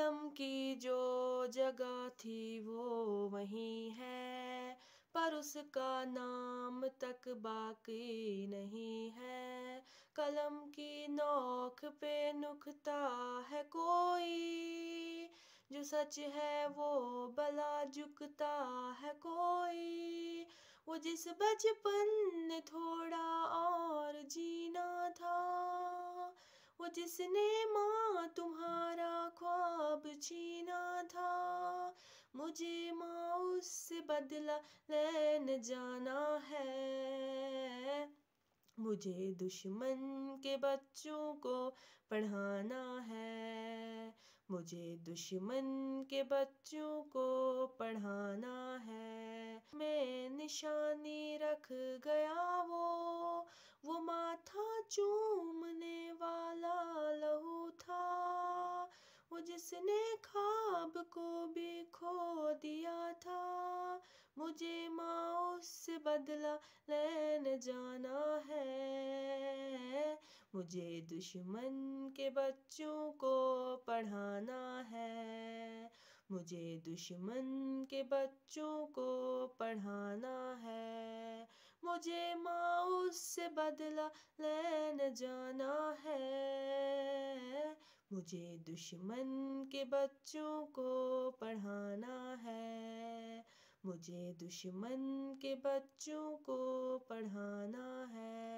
कलम की जो जगह थी वो वहीं है, पर उसका नाम तक बाकी नहीं है। कलम की नोक पे नुकता है कोई, जो सच है वो बला झुकता है कोई। वो जिस बचपन थोड़ा और वो जिसने माँ तुम्हारा ख्वाब छीना था, मुझे माँ उससे बदला लेन जाना है। मुझे दुश्मन के बच्चों को पढ़ाना है, मुझे दुश्मन के बच्चों को पढ़ाना है। मैं निशानी रख गया वो वो माथा चूमने जिसने खाब को भी खो दिया था। मुझे माँ उससे बदला लेने जाना है। मुझे दुश्मन के बच्चों को पढ़ाना है। मुझे दुश्मन के बच्चों को पढ़ाना है। मुझे माँ उससे बदला लेने जाना है। मुझे दुश्मन के बच्चों को पढ़ाना है। मुझे दुश्मन के बच्चों को पढ़ाना है।